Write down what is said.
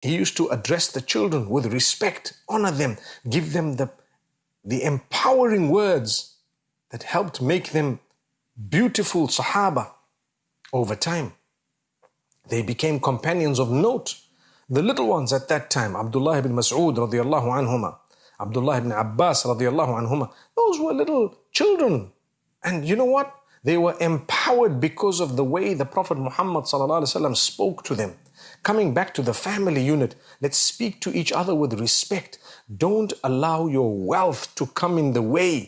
He used to address the children with respect, honor them, give them the, the empowering words that helped make them beautiful Sahaba over time. They became companions of note. The little ones at that time, Abdullah ibn Mas'ud radiallahu anhuma, Abdullah ibn Abbas radiallahu anhuma, those were little children. And you know what? They were empowered because of the way the Prophet Muhammad spoke to them. Coming back to the family unit, let's speak to each other with respect. Don't allow your wealth to come in the way